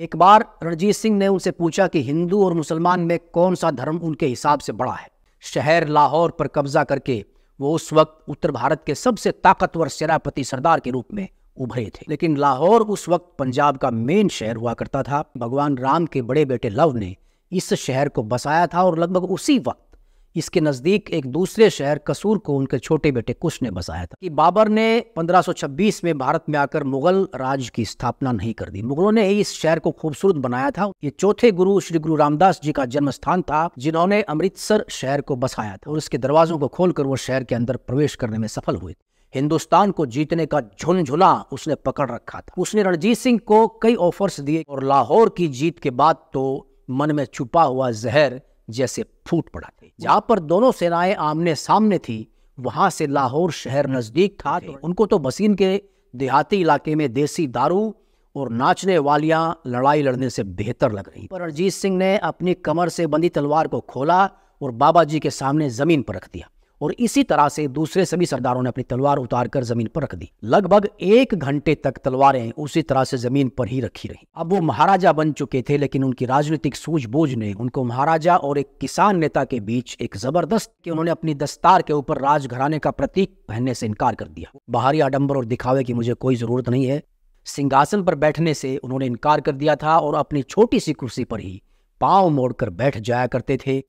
एक बार रणजीत सिंह ने उनसे पूछा कि हिंदू और मुसलमान में कौन सा धर्म उनके हिसाब से बड़ा है? शहर लाहौर पर कब्जा करके वो उस वक्त उत्तर भारत के सबसे ताकतवर सेनापति सरदार के रूप में उभरे थे। लेकिन लाहौर उस वक्त पंजाब का मेन शहर हुआ करता था। भगवान राम के बड़े बेटे लव ने इस शहर को बसाया था और लगभग उसी वक्त इसके नज़दीक एक दूसरे शहर कसूर को उनके छोटे बेटे कुश ने बसाया था कि बाबर ने 1526 में भारत में आकर मुगल राज की स्थापना नहीं कर दी। मुगलों ने ही इस शहर को खूबसूरत बनाया था। ये चौथे गुरु श्री गुरु रामदास जी का जन्म स्थान था, जिन्होंने अमृतसर शहर को बसाया था और उसके दरवाजों को खोलकर वो शहर के अंदर प्रवेश करने में सफल हुए। हिंदुस्तान को जीतने का झुनझुला उसने पकड़ रखा था। उसने रणजीत सिंह को कई ऑफर्स दिए और लाहौर की जीत के बाद तो मन में छुपा हुआ जहर जैसे फूट पड़ा थे जहाँ पर दोनों सेनाएँ आमने सामने थी वहाँ से लाहौर शहर नज़दीक था तो उनको तो बसीन के देहाती इलाके में देसी दारू और नाचने वालियाँ लड़ाई लड़ने से बेहतर लग रही। पर अरजीत सिंह ने अपनी कमर से बंदी तलवार को खोला और बाबा जी के सामने ज़मीन पर रख दिया। और इसी तरह से दूसरे सभी सरदारों ने अपनी तलवार उतारकर ज़मीन पर रख दी। लगभग एक घंटे तक तलवारें उसी तरह से ज़मीन पर ही रखी रही। अब वो महाराजा बन चुके थे, लेकिन उनकी राजनीतिक सूझबूझ ने उनको महाराजा और एक किसान नेता के बीच एक ज़बरदस्त कि उन्होंने अपनी दस्तार के ऊपर राजघराने का प्रतीक पहनने से इनकार कर दिया। बाहरी आडंबर और दिखावे की मुझे कोई ज़रूरत नहीं है। सिंहासन पर बैठने से उन्होंने इनकार कर दिया था और अपनी छोटी सी कुर्सी पर ही पाँव मोड़कर बैठ जाया करते थे।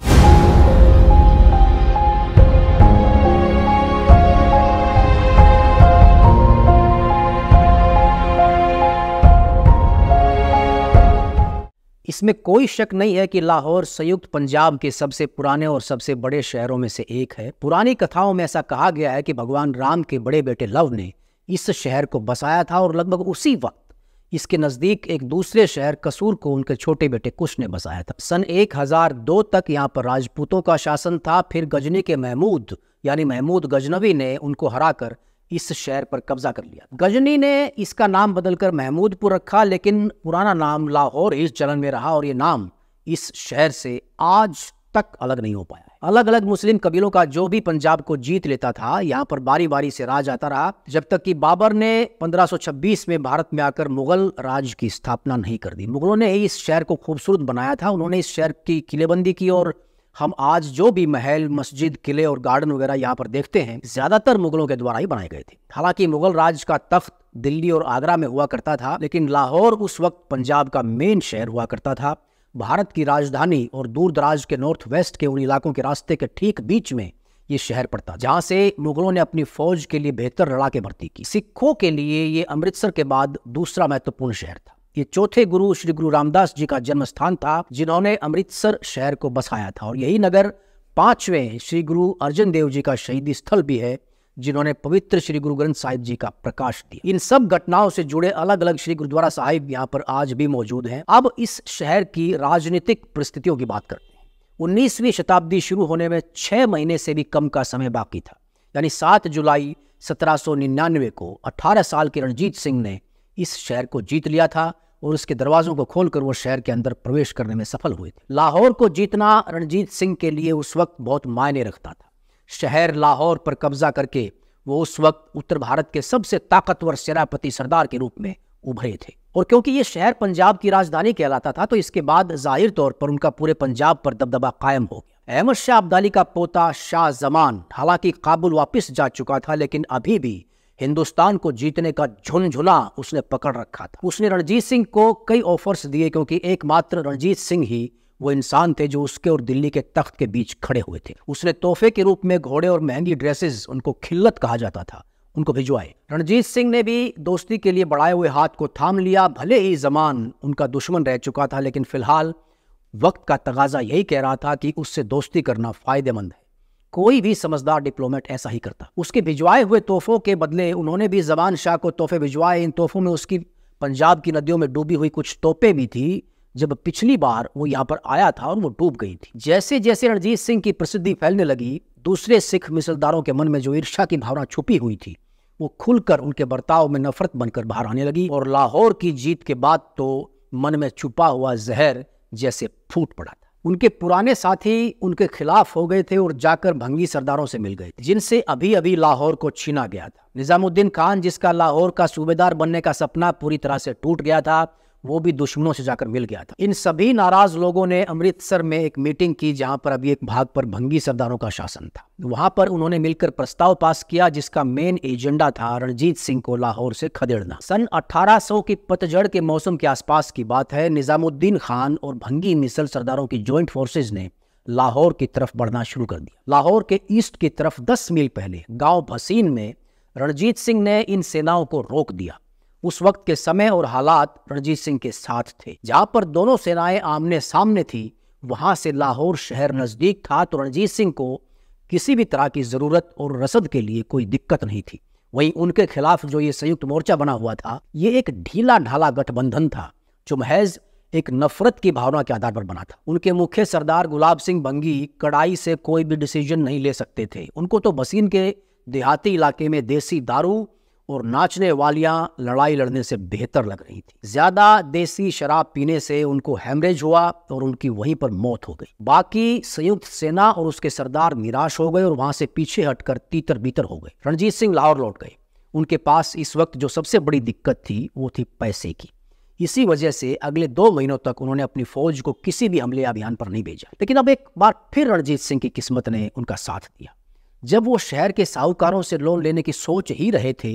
इसमें कोई शक नहीं है कि लाहौर संयुक्त पंजाब के सबसे पुराने और सबसे बड़े शहरों में से एक है। पुरानी कथाओं में ऐसा कहा गया है कि भगवान राम के बड़े बेटे लव ने इस शहर को बसाया था और लगभग उसी वक्त इसके नज़दीक एक दूसरे शहर कसूर को उनके छोटे बेटे कुश ने बसाया था। सन 1002 तक यहाँ पर राजपूतों का शासन था। फिर गजनी के महमूद, यानी महमूद गजनवी ने उनको हराकर इस शहर पर कब्जा कर लिया। गजनी ने इसका नाम बदलकर महमूदपुर रखा, लेकिन पुराना नाम लाहौर इस चलन में रहा और ये नाम इस शहर से आज तक अलग नहीं हो पाया अलग अलग मुस्लिम कबीलों का जो भी पंजाब को जीत लेता था, यहाँ पर बारी बारी से राज आता रहा, जब तक कि बाबर ने 1526 में भारत में आकर मुगल राज की स्थापना नहीं कर दी। मुगलों ने इस शहर को खूबसूरत बनाया था, उन्होंने इस शहर की किलेबंदी की और हम आज जो भी महल, मस्जिद, किले और गार्डन वगैरह यहाँ पर देखते हैं, ज़्यादातर मुगलों के द्वारा ही बनाए गए थे। हालाँकि मुगल राज का तख्त दिल्ली और आगरा में हुआ करता था, लेकिन लाहौर उस वक्त पंजाब का मेन शहर हुआ करता था। भारत की राजधानी और दूर दराज के नॉर्थ वेस्ट के उन इलाकों के रास्ते के ठीक बीच में ये शहर पड़ता, जहाँ से मुगलों ने अपनी फौज के लिए बेहतर लड़ाके भर्ती की। सिखों के लिए ये अमृतसर के बाद दूसरा महत्वपूर्ण शहर था। ये चौथे गुरु श्री गुरु रामदास जी का जन्म स्थान था, जिन्होंने अमृतसर शहर को बसाया था। और यही नगर पाँचवें श्री गुरु अर्जन देव जी का शहीदी स्थल भी है, जिन्होंने पवित्र श्री गुरु ग्रंथ साहिब जी का प्रकाश दिया। इन सब घटनाओं से जुड़े अलग अलग श्री गुरुद्वारा साहिब यहाँ पर आज भी मौजूद हैं। अब इस शहर की राजनीतिक परिस्थितियों की बात करते हैं। उन्नीसवीं शताब्दी शुरू होने में छह महीने से भी कम का समय बाकी था। यानी सात जुलाई सत्रह सौ निन्यानवे को अठारह साल के रणजीत सिंह ने इस शहर को जीत लिया था और उसके दरवाजों को खोलकर वो शहर के अंदर प्रवेश करने में सफल हुए थे। लाहौर को जीतना रणजीत सिंह के लिए उस वक्त बहुत मायने रखता था। शहर लाहौर पर कब्जा करके वो उस वक्त उत्तर भारत के सबसे ताकतवर सेनापति सरदार के रूप में उभरे थे। और क्योंकि ये शहर पंजाब की राजधानी कहलाता था तो इसके बाद ज़ाहिर तौर पर उनका पूरे पंजाब पर दबदबा कायम हो गया। अहमद शाह अब्दाली का पोता शाह जमान हालाँकि काबुल वापस जा चुका था, लेकिन अभी भी हिंदुस्तान को जीतने का झुनझुला उसने पकड़ रखा था। उसने रणजीत सिंह को कई ऑफर्स दिए क्योंकि एकमात्र रणजीत सिंह ही वो इंसान थे जो उसके और दिल्ली के तख्त के बीच खड़े हुए थे। उसने तोहफे के रूप में घोड़े और महँगी ड्रेसेस उनको खिल्लत कहा जाता था, उनको भिजवाए। रणजीत सिंह ने भी दोस्ती के लिए बढ़ाए हुए हाथ को थाम लिया, भले ही जमान उनका दुश्मन रह चुका था, लेकिन फ़िलहाल वक्त का तगाजा यही कह रहा था कि उससे दोस्ती करना फ़ायदेमंद है। कोई भी समझदार डिप्लोमेट ऐसा ही करता। उसके भिजवाए हुए तोहफों के बदले उन्होंने भी जबान शाह को तोहफे भिजवाए। इन तोहफों में उसकी पंजाब की नदियों में डूबी हुई कुछ तोपे भी थी। जब पिछली बार वो यहाँ पर आया था और वो डूब गई थी। जैसे जैसे रणजीत सिंह की प्रसिद्धि फैलने लगी, दूसरे सिख मिसलदारों के मन में जो ईर्षा की भावना छुपी हुई थी, वो खुलकर उनके बर्ताव में नफरत बनकर बाहर आने लगी और लाहौर की जीत के बाद तो मन में छुपा हुआ जहर जैसे फूट पड़ा उनके पुराने साथी उनके खिलाफ हो गए थे और जाकर भंगी सरदारों से मिल गए थे, जिनसे अभी अभी लाहौर को छीना गया था। निजामुद्दीन खान, जिसका लाहौर का सूबेदार बनने का सपना पूरी तरह से टूट गया था वो भी दुश्मनों से जाकर मिल गया था। इन सभी नाराज़ लोगों ने अमृतसर में एक मीटिंग की, जहाँ पर अभी एक भाग पर भंगी सरदारों का शासन था। वहाँ पर उन्होंने मिलकर प्रस्ताव पास किया, जिसका मेन एजेंडा था रणजीत सिंह को लाहौर से खदेड़ना। सन 1800 की पतझड़ के मौसम के आसपास की बात है, निजामुद्दीन खान और भंगी मिसल सरदारों की ज्वाइंट फोर्सेज ने लाहौर की तरफ़ बढ़ना शुरू कर दिया। लाहौर के ईस्ट की तरफ़ 10 मील पहले, गाँव भसीन में रणजीत सिंह ने इन सेनाओं को रोक दिया। उस वक्त के समय और हालात रणजीत सिंह के साथ थे। जहाँ पर दोनों सेनाएँ आमने सामने थी, वहाँ से लाहौर शहर नज़दीक था तो रणजीत सिंह को किसी भी तरह की ज़रूरत और रसद के लिए कोई दिक्कत नहीं थी। वहीं उनके खिलाफ जो ये संयुक्त मोर्चा बना हुआ था, ये एक ढीला ढाला गठबंधन था, जो महज एक नफरत की भावना के आधार पर बना था। उनके मुख्य सरदार गुलाब सिंह बंगी कड़ाई से कोई भी डिसीज़न नहीं ले सकते थे। उनको तो बसीन के देहाती इलाके में देसी दारू और नाचने वालियाँ लड़ाई लड़ने से बेहतर लग रही थी। ज़्यादा देसी शराब पीने से उनको हेमरेज हुआ और उनकी वहीं पर मौत हो गई। बाकी संयुक्त सेना और उसके सरदार निराश हो गए और वहाँ से पीछे हटकर तीतर बीतर हो गए। रणजीत सिंह लाहौर लौट गए। उनके पास इस वक्त जो सबसे बड़ी दिक्कत थी, वो थी पैसे की। इसी वजह से अगले दो महीनों तक उन्होंने अपनी फौज को किसी भी हमले अभियान पर नहीं भेजा। लेकिन अब एक बार फिर रणजीत सिंह की किस्मत ने उनका साथ दिया। जब वो शहर के साहूकारों से लोन लेने की सोच ही रहे थे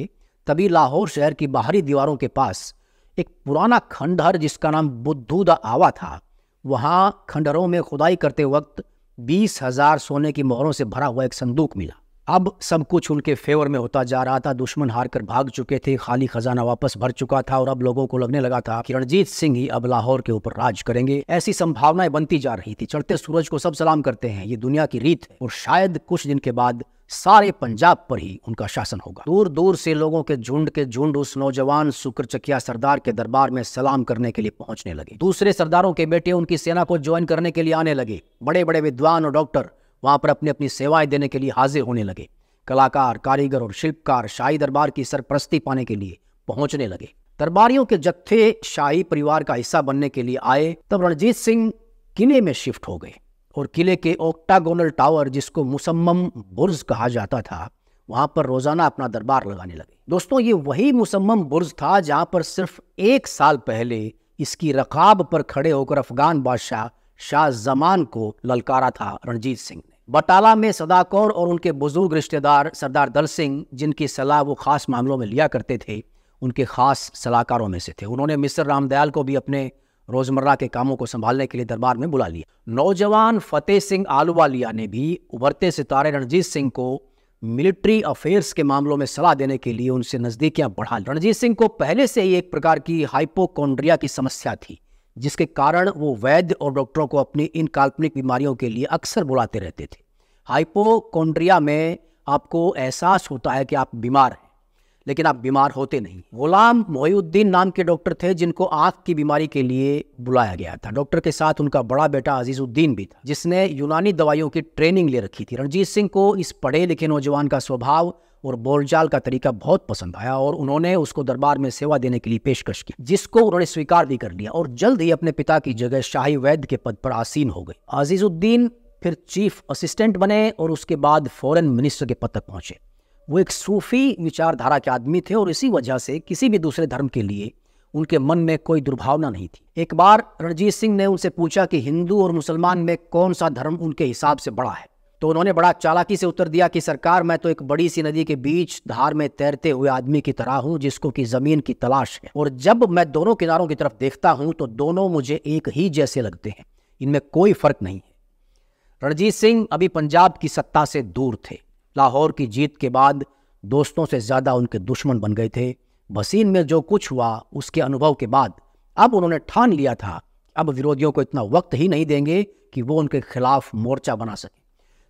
तभी लाहौर शहर की बाहरी दीवारों के पास एक पुराना खंडहर जिसका नाम बुद्धूदा आवा था। वहाँ खंडहरों में खुदाई करते वक्त बीस हज़ार सोने की मोहरों से भरा हुआ एक संदूक मिला। अब सब कुछ उनके फेवर में होता जा रहा था। दुश्मन हार कर भाग चुके थे, खाली खजाना वापस भर चुका था और अब लोगों को लगने लगा था कि रणजीत सिंह ही अब लाहौर के ऊपर राज करेंगे। ऐसी संभावनाएँ बनती जा रही थी। चढ़ते सूरज को सब सलाम करते हैं। ये दुनिया की रीत है और शायद कुछ दिन के बाद सारे पंजाब पर ही उनका शासन होगा। दूर दूर से लोगों के झुंड के झुंड उस नौजवान शुक्र चकिया सरदार के दरबार में सलाम करने के लिए पहुँचने लगे। दूसरे सरदारों के बेटे उनकी सेना को ज्वाइन करने के लिए आने लगे। बड़े बड़े विद्वान और डॉक्टर वहाँ पर अपनी अपनी सेवाएँ देने के लिए हाजिर होने लगे। कलाकार, कारीगर और शिल्पकार शाही दरबार की सरप्रस्ती पाने के लिए पहुँचने लगे। दरबारियों के जत्थे शाही परिवार का हिस्सा बनने के लिए आए, तब रणजीत सिंह किले में शिफ्ट हो गए। और किले के ओक्टागोनल टावर, जिसको मुसम्मम बुर्ज कहा जाता था, वहाँ पर रोज़ाना अपना दरबार लगाने लगे। दोस्तों, ये वही मुसम्मम बुर्ज था जहाँ पर सिर्फ़ एक साल पहले इसकी रकाब पर खड़े होकर अफगान बादशाह शाह जमान को ललकारा था रणजीत सिंह ने। बटाला में सदाकौर और उनके बुज़ुर्ग रिश्तेदार सरदार दल सिंह, जिनकी सलाह वो खास मामलों में लिया करते थे, उनके खास सलाहकारों में से थे। उन्होंने मिस्र रामदयाल को भी अपने रोज़मर्रा के कामों को संभालने के लिए दरबार में बुला लिया। नौजवान फतेह सिंह आलूवालिया ने भी उभरते सितारे रणजीत सिंह को मिलिट्री अफेयर्स के मामलों में सलाह देने के लिए उनसे नजदीकियाँ बढ़ा। रणजीत सिंह को पहले से ही एक प्रकार की हाइपोकोन्ड्रिया की समस्या थी, जिसके कारण वो वैद्य और डॉक्टरों को अपनी इन काल्पनिक बीमारियों के लिए अक्सर बुलाते रहते थे। हाइपोकोन्ड्रिया में आपको एहसास होता है कि आप बीमार हैं। लेकिन आप बीमार होते नहीं। गुलाम मोहुद्दीन नाम के डॉक्टर थे, जिनको आँख की बीमारी के लिए बुलाया गया था। डॉक्टर के साथ उनका बड़ा बेटा अजीजुद्दीन भी था, जिसने यूनानी दवाइयों की ट्रेनिंग ले रखी थी। रणजीत सिंह को इस पढ़े लिखे नौजवान का स्वभाव और बोलचाल का तरीका बहुत पसंद आया और उन्होंने उसको दरबार में सेवा देने के लिए पेशकश की, जिसको उन्होंने स्वीकार भी कर लिया और जल्द ही अपने पिता की जगह शाही वैद्य के पद पर आसीन हो गए अजीजुद्दीन फिर चीफ असिस्टेंट बने और उसके बाद फॉरेन मिनिस्टर के पद तक पहुँचे। वो एक सूफी विचारधारा के आदमी थे और इसी वजह से किसी भी दूसरे धर्म के लिए उनके मन में कोई दुर्भावना नहीं थी। एक बार रणजीत सिंह ने उनसे पूछा कि हिंदू और मुसलमान में कौन सा धर्म उनके हिसाब से बड़ा है? तो उन्होंने बड़ा चालाकी से उत्तर दिया कि, सरकार, मैं तो एक बड़ी सी नदी के बीच धार में तैरते हुए आदमी की तरह हूँ, जिसको कि ज़मीन की तलाश है। और जब मैं दोनों किनारों की तरफ़ देखता हूँ तो दोनों मुझे एक ही जैसे लगते हैं। इनमें कोई फ़र्क नहीं है। रणजीत सिंह अभी पंजाब की सत्ता से दूर थे। लाहौर की जीत के बाद दोस्तों से ज़्यादा उनके दुश्मन बन गए थे। भसीन में जो कुछ हुआ, उसके अनुभव के बाद अब उन्होंने ठान लिया था। अब विरोधियों को इतना वक्त ही नहीं देंगे कि वो उनके खिलाफ मोर्चा बना सके।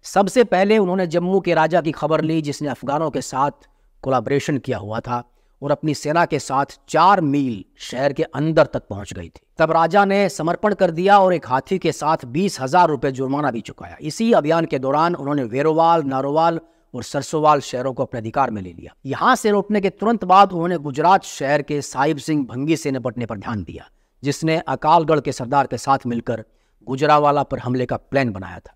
सबसे पहले उन्होंने जम्मू के राजा की खबर ली, जिसने अफगानों के साथ कोलाब्रेशन किया हुआ था और अपनी सेना के साथ चार मील शहर के अंदर तक पहुँच गई थी। तब राजा ने समर्पण कर दिया और एक हाथी के साथ बीस हज़ार रुपए जुर्माना भी चुकाया। इसी अभियान के दौरान उन्होंने वेरोवाल, नारोवाल और सरसोवाल शहरों को अपने अधिकार में ले लिया। यहाँ से लौटने के तुरंत बाद उन्होंने गुजरात शहर के साहिब सिंह भंगी से निपटने पर ध्यान दिया, जिसने अकालगढ़ के सरदार के साथ मिलकर गुजरावाला पर हमले का प्लान बनाया था।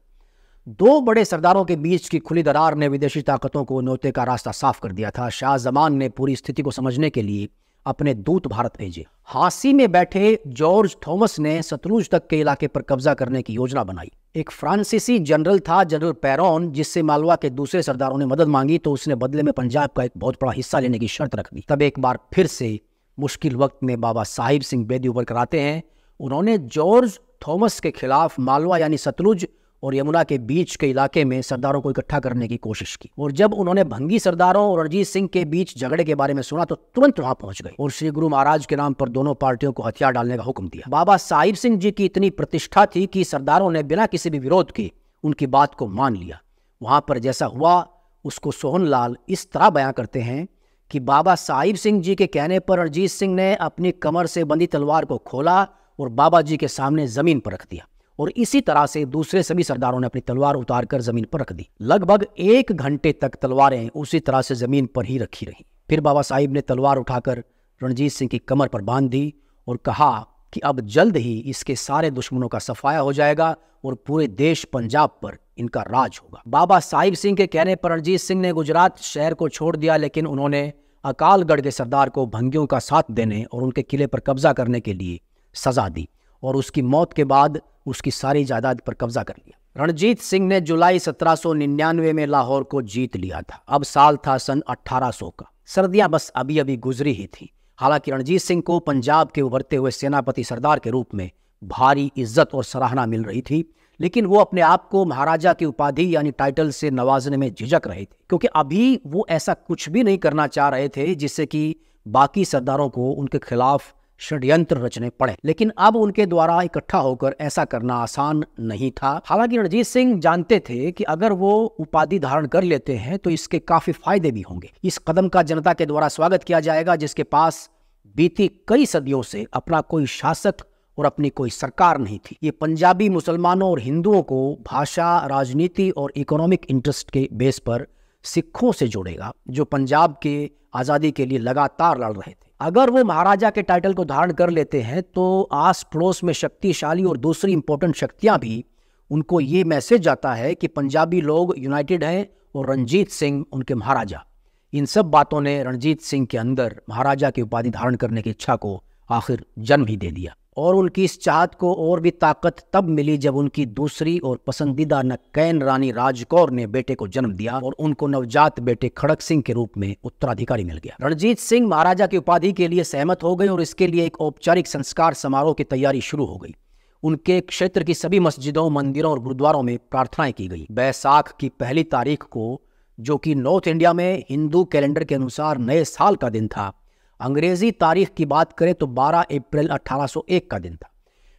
दो बड़े सरदारों के बीच की खुली दरार ने विदेशी ताकतों को नोते का रास्ता साफ़ कर दिया था। शाह जमान ने पूरी स्थिति को समझने के लिए अपने दूत भारत भेजे। हांसी में बैठे जॉर्ज थॉमस ने सतलुज तक के इलाके पर कब्जा करने की योजना बनाई। एक फ्रांसीसी जनरल था, जनरल पैरॉन, जिससे मालवा के दूसरे सरदारों ने मदद मांगी तो उसने बदले में पंजाब का एक बहुत बड़ा हिस्सा लेने की शर्त रख दी। तब एक बार फिर से मुश्किल वक्त में बाबा साहिब सिंह बेदी उभर कर आते हैं। उन्होंने जॉर्ज थॉमस के खिलाफ मालवा यानी सतलुज और यमुना के बीच के इलाके में सरदारों को इकट्ठा करने की कोशिश की। और जब उन्होंने भंगी सरदारों और रणजीत सिंह के बीच झगड़े के बारे में सुना तो तुरंत वहाँ पहुँच गए और श्री गुरु महाराज के नाम पर दोनों पार्टियों को हथियार डालने का हुक्म दिया। बाबा साहिब सिंह जी की इतनी प्रतिष्ठा थी कि सरदारों ने बिना किसी भी विरोध के उनकी बात को मान लिया। वहाँ पर जैसा हुआ, उसको सोहन लाल इस तरह बयां करते हैं कि बाबा साहिब सिंह जी के कहने पर रणजीत सिंह ने अपनी कमर से बंदी तलवार को खोला और बाबा जी के सामने ज़मीन पर रख दिया। और इसी तरह से दूसरे सभी सरदारों ने अपनी तलवार उतार कर ज़मीन पर रख दी। लगभग एक घंटे तक तलवारें उसी तरह से ज़मीन पर ही रखी रही। फिर बाबा साहिब ने तलवार उठाकर रणजीत सिंह की कमर पर बाँध दी और कहा कि अब जल्द ही इसके सारे दुश्मनों का सफाया हो जाएगा और पूरे देश पंजाब पर इनका राज होगा। बाबा साहिब सिंह के कहने पर रणजीत सिंह ने गुजरात शहर को छोड़ दिया, लेकिन उन्होंने अकालगढ़ के सरदार को भंगियों का साथ देने और उनके किले पर कब्जा करने के लिए सजा दी। और उसकी मौत के बाद उसकी सारी जायदाद पर कब्जा कर लिया। रणजीत सिंह ने जुलाई 1799 में लाहौर को जीत लिया था। अब साल था सन 1800 का। सर्दियाँ बस अभी अभी गुजरी ही थी। हालाँकि रणजीत सिंह को पंजाब के उभरते हुए सेनापति सरदार के रूप में भारी इज़्ज़त और सराहना मिल रही थी, लेकिन वो अपने आप को महाराजा की उपाधि यानी टाइटल से नवाजने में झिझक रहे थे, क्योंकि अभी वो ऐसा कुछ भी नहीं करना चाह रहे थे जिससे कि बाकी सरदारों को उनके खिलाफ षड्यंत्र रचने पड़े, लेकिन अब उनके द्वारा इकट्ठा होकर ऐसा करना आसान नहीं था। हालाँकि रणजीत सिंह जानते थे कि अगर वो उपाधि धारण कर लेते हैं तो इसके काफ़ी फ़ायदे भी होंगे। इस कदम का जनता के द्वारा स्वागत किया जाएगा, जिसके पास बीती कई सदियों से अपना कोई शासक और अपनी कोई सरकार नहीं थी। ये पंजाबी मुसलमानों और हिंदुओं को भाषा, राजनीति और इकोनॉमिक इंटरेस्ट के बेस पर सिखों से जोड़ेगा, जो पंजाब के आज़ादी के लिए लगातार लड़ रहे थे। अगर वो महाराजा के टाइटल को धारण कर लेते हैं तो आस पड़ोस में शक्तिशाली और दूसरी इंपॉर्टेंट शक्तियाँ भी, उनको ये मैसेज जाता है कि पंजाबी लोग यूनाइटेड हैं और रणजीत सिंह उनके महाराजा। इन सब बातों ने रणजीत सिंह के अंदर महाराजा की उपाधि धारण करने की इच्छा को आखिर जन्म ही दे दिया। और उनकी इस चाहत को और भी ताकत तब मिली जब उनकी दूसरी और पसंदीदा नकैन रानी राजकौर ने बेटे को जन्म दिया और उनको नवजात बेटे खड़क सिंह के रूप में उत्तराधिकारी मिल गया। रणजीत सिंह महाराजा की उपाधि के लिए सहमत हो गए और इसके लिए एक औपचारिक संस्कार समारोह की तैयारी शुरू हो गई। उनके क्षेत्र की सभी मस्जिदों, मंदिरों और गुरुद्वारों में प्रार्थनाएँ की गई। बैसाख की पहली तारीख को, जो कि नॉर्थ इंडिया में हिंदू कैलेंडर के अनुसार नए साल का दिन था अंग्रेज़ी तारीख की बात करें तो 12 अप्रैल 1801 का दिन था।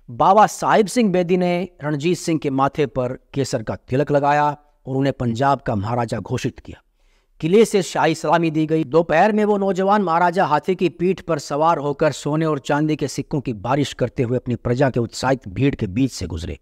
बाबा साहिब सिंह बेदी ने रणजीत सिंह के माथे पर केसर का तिलक लगाया और उन्हें पंजाब का महाराजा घोषित किया। किले से शाही सलामी दी गई। दोपहर में वो नौजवान महाराजा हाथी की पीठ पर सवार होकर सोने और चांदी के सिक्कों की बारिश करते हुए अपनी प्रजा के उत्साहित भीड़ के बीच से गुजरे।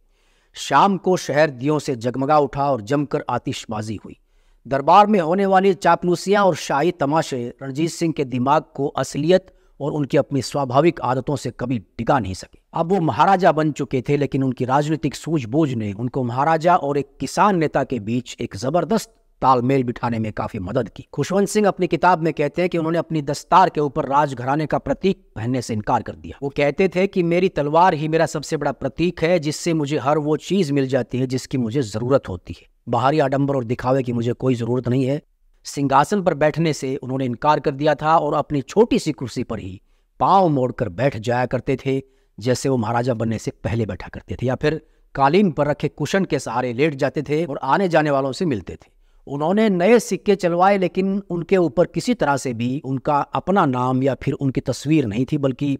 शाम को शहर दियों से जगमगा उठा और जमकर आतिशबाजी हुई। दरबार में होने वाली चापलूसियाँ और शाही तमाशे रणजीत सिंह के दिमाग को असलियत और उनकी अपनी स्वाभाविक आदतों से कभी टिका नहीं सके। अब वो महाराजा बन चुके थे, लेकिन उनकी राजनीतिक सूझबूझ ने उनको महाराजा और एक किसान नेता के बीच एक ज़बरदस्त तालमेल बिठाने में काफ़ी मदद की। खुशवंत सिंह अपनी किताब में कहते हैं कि उन्होंने अपनी दस्तार के ऊपर राजघराने का प्रतीक पहनने से इनकार कर दिया। वो कहते थे कि मेरी तलवार ही मेरा सबसे बड़ा प्रतीक है, जिससे मुझे हर वो चीज़ मिल जाती है जिसकी मुझे ज़रूरत होती है। बाहरी आडंबर और दिखावे की मुझे कोई ज़रूरत नहीं है। सिंहासन पर बैठने से उन्होंने इनकार कर दिया था और अपनी छोटी सी कुर्सी पर ही पाँव मोड़कर बैठ जाया करते थे, जैसे वो महाराजा बनने से पहले बैठा करते थे या फिर कालीन पर रखे कुशन के सहारे लेट जाते थे और आने जाने वालों से मिलते थे। उन्होंने नए सिक्के चलवाए, लेकिन उनके ऊपर किसी तरह से भी उनका अपना नाम या फिर उनकी तस्वीर नहीं थी, बल्कि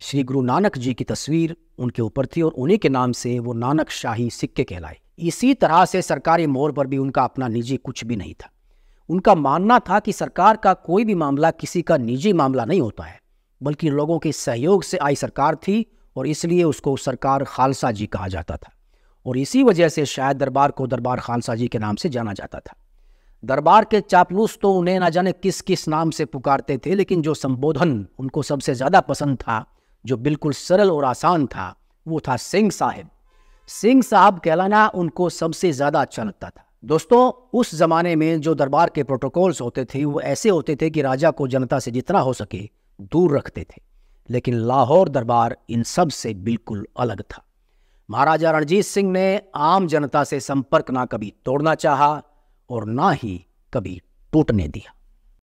श्री गुरु नानक जी की तस्वीर उनके ऊपर थी और उन्हीं के नाम से वो नानक शाही सिक्के कहलाए। इसी तरह से सरकारी मोड़ पर भी उनका अपना निजी कुछ भी नहीं था। उनका मानना था कि सरकार का कोई भी मामला किसी का निजी मामला नहीं होता है, बल्कि लोगों के सहयोग से आई सरकार थी और इसलिए उसको सरकार खालसा जी कहा जाता था। और इसी वजह से शायद दरबार को दरबार खालसा जी के नाम से जाना जाता था। दरबार के चापलूस तो उन्हें ना जाने किस किस नाम से पुकारते थे, लेकिन जो संबोधन उनको सबसे ज़्यादा पसंद था, जो बिल्कुल सरल और आसान था, वो था सिंह साहिब। सिंह साहब कहलाना उनको सबसे ज़्यादा अच्छा लगता था। दोस्तों, उस ज़माने में जो दरबार के प्रोटोकॉल्स होते थे, वो ऐसे होते थे कि राजा को जनता से जितना हो सके दूर रखते थे। लेकिन लाहौर दरबार इन सबसे बिल्कुल अलग था। महाराजा रणजीत सिंह ने आम जनता से संपर्क ना कभी तोड़ना चाहा और ना ही कभी टूटने दिया।